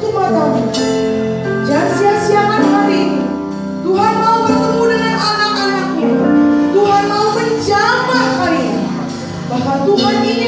tutup matamu. Jangan sia-siakan hari ini. Tuhan mau bertemu dengan anak-anaknya. Tuhan mau menjamah hari ini. Bahkan Tuhan ini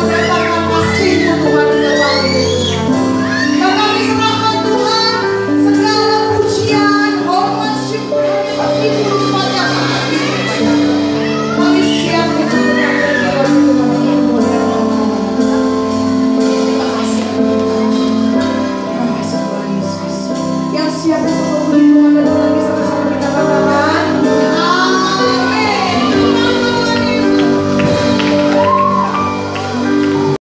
Tuhan,